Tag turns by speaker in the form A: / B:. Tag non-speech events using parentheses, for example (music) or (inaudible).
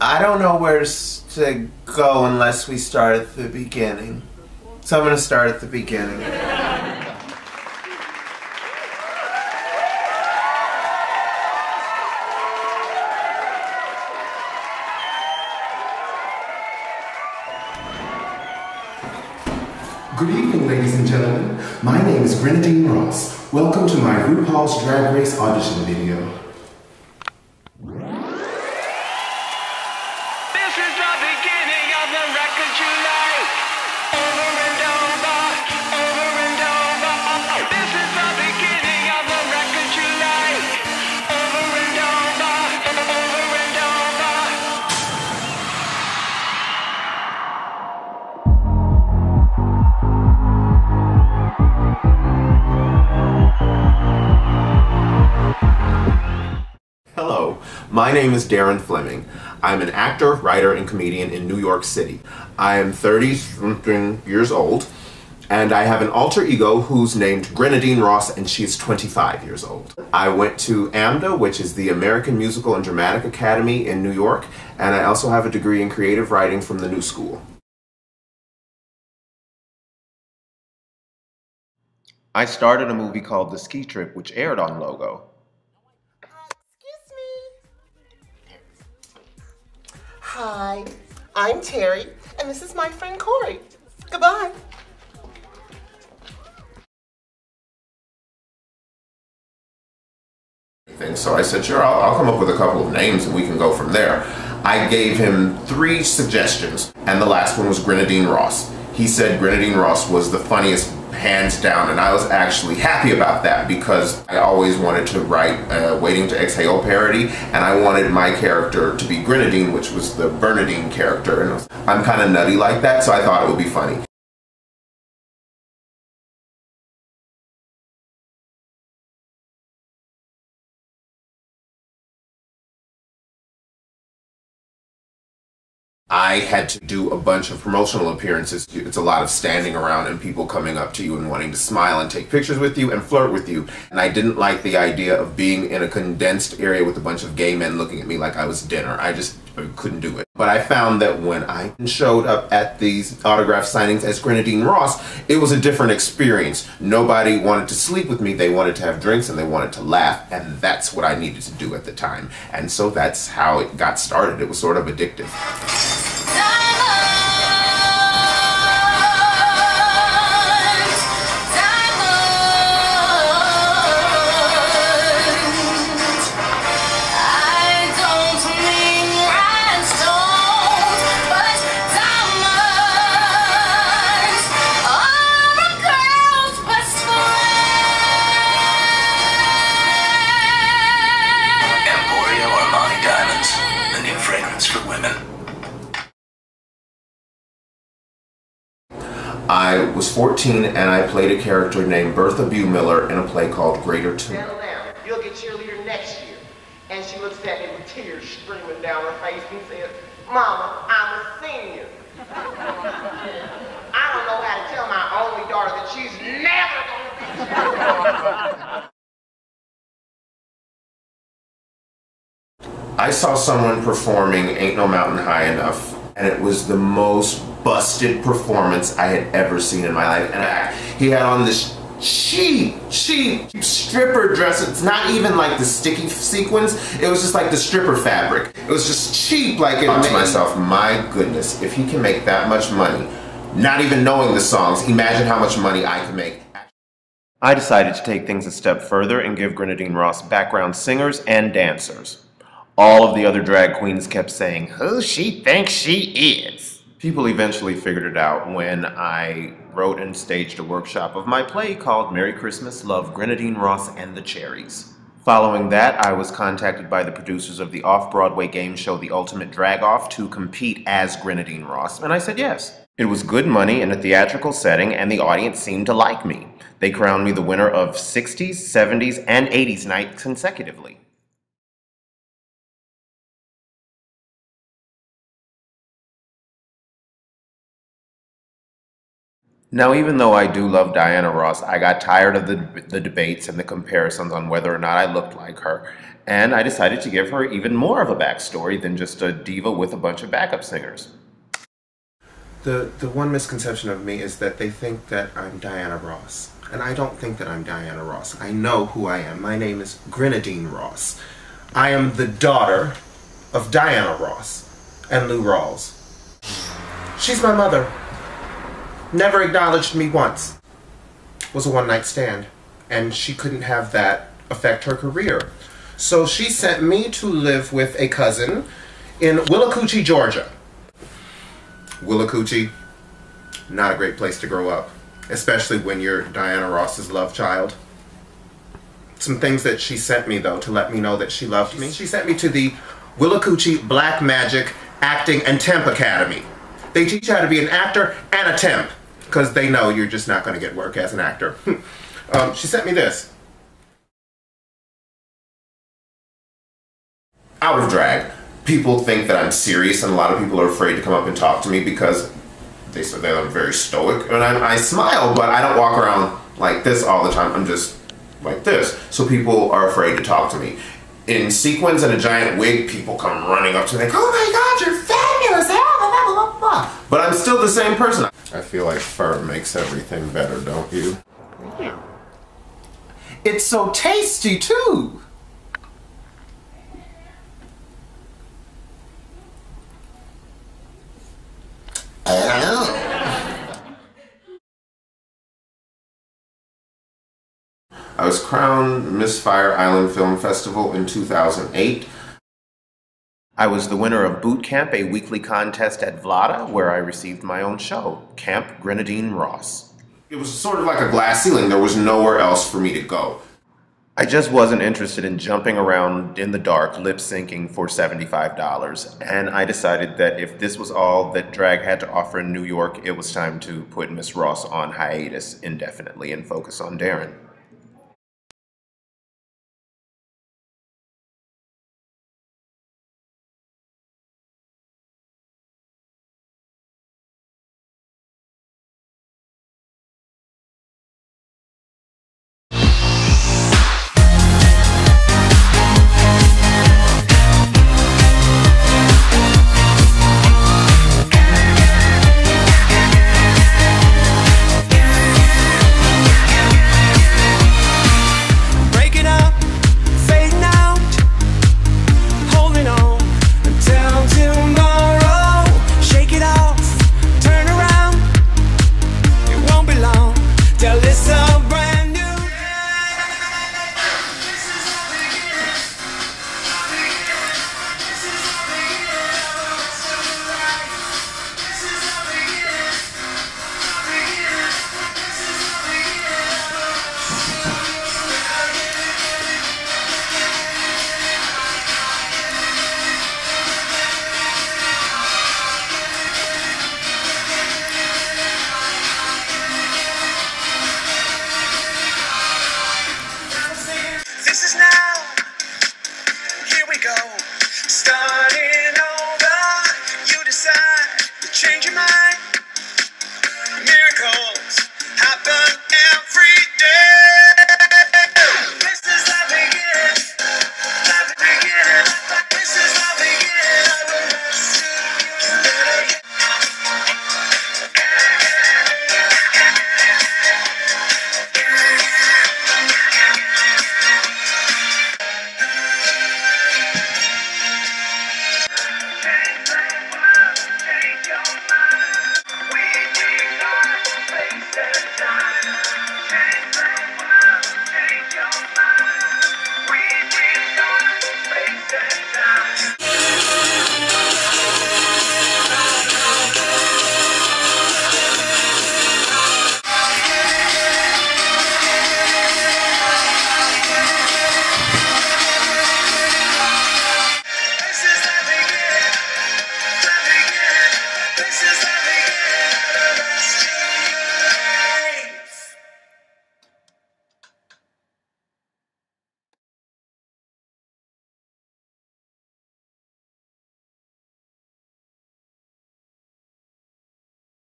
A: I don't know where to go unless we start at the beginning. So I'm going to start at the beginning.
B: Good evening, ladies and gentlemen. My name is Grenadine Ross. Welcome to my RuPaul's Drag Race audition video.
A: My name is Daren Fleming. I'm an actor, writer, and comedian in New York City. I am 30 something years old, and I have an alter ego who's named Grenadine Ross, and she's 25 years old. I went to AMDA, which is the American Musical and Dramatic Academy in New York, and I also have a degree in creative writing from the New School. I started a movie called The Ski Trip, which aired on Logo.
C: Hi, I'm Terry, and this is my friend Corey. Goodbye.
A: thing. So I said, sure, I'll, I'll come up with a couple of names and we can go from there. I gave him three suggestions, and the last one was Grenadine Ross. He said Grenadine Ross was the funniest, hands down, and I was actually happy about that because I always wanted to write a Waiting to Exhale parody, and I wanted my character to be Grenadine, which was the Bernadine character, and I'm kind of nutty like that, so I thought it would be funny. I had to do a bunch of promotional appearances. It's a lot of standing around and people coming up to you and wanting to smile and take pictures with you and flirt with you. And I didn't like the idea of being in a condensed area with a bunch of gay men looking at me like I was dinner. I just couldn't do it. But I found that when I showed up at these autograph signings as Grenadine Ross, it was a different experience. Nobody wanted to sleep with me. They wanted to have drinks and they wanted to laugh. And that's what I needed to do at the time. And so that's how it got started. It was sort of addictive. 14 and I played a character named Bertha Bew Miller in a play called Greater Two.
C: Settle down. You'll get cheerleader next year. And she looks at me with tears streaming down her face and says, Mama, I'm a senior. I don't know how to tell my only daughter that she's never gonna be
A: I saw someone performing Ain't No Mountain High Enough, and it was the most busted performance I had ever seen in my life. And I, he had on this cheap, cheap stripper dress. It's not even like the sticky sequins. It was just like the stripper fabric. It was just cheap. Like it to myself, my goodness, if he can make that much money, not even knowing the songs, imagine how much money I could make. I decided to take things a step further and give Grenadine Ross background singers and dancers. All of the other drag queens kept saying, Who she thinks she is. People eventually figured it out when I wrote and staged a workshop of my play called Merry Christmas, Love Grenadine Ross and the Cherries. Following that, I was contacted by the producers of the off Broadway game show The Ultimate Drag Off to compete as Grenadine Ross, and I said yes. It was good money in a theatrical setting, and the audience seemed to like me. They crowned me the winner of 60s, 70s, and 80s night consecutively.
D: Now, even though I do love Diana Ross, I got tired of the, the debates and the comparisons on whether or not I looked like her, and I decided to give her even more of a backstory than just a diva with a bunch of backup singers.
A: The the one misconception of me is that they think that I'm Diana Ross. And I don't think that I'm Diana Ross. I know who I am. My name is Grenadine Ross. I am the daughter of Diana Ross and Lou Rawls. She's my mother. Never acknowledged me once. Was a one night stand. And she couldn't have that affect her career. So she sent me to live with a cousin in Willacoochee, Georgia. Willacoochee, not a great place to grow up, especially when you're Diana Ross's love child. Some things that she sent me though to let me know that she loved me. She sent me to the Willacoochee Black Magic Acting and Temp Academy. They teach you how to be an actor and a temp because they know you're just not going to get work as an actor. (laughs) um, she sent me this. Out of drag. People think that I'm serious, and a lot of people are afraid to come up and talk to me because they said that I'm very stoic. And I, I smile, but I don't walk around like this all the time. I'm just like this. So people are afraid to talk to me. In sequins and a giant wig, people come running up to me like, oh my god, you're fabulous! Blah, blah, blah, blah. But I'm still the same person. I feel like fur makes everything better, don't you? It's so tasty too! I was crowned Miss Fire Island Film Festival in 2008. I was the winner of Boot Camp, a weekly contest at Vlada, where I received my own show, Camp Grenadine Ross. It was sort of like a glass ceiling. There was nowhere else for me to go. I just wasn't interested in jumping around in the dark, lip syncing for $75. And I decided that if this was all that drag had to offer in New York, it was time to put Miss Ross on hiatus indefinitely and focus on Daren. This is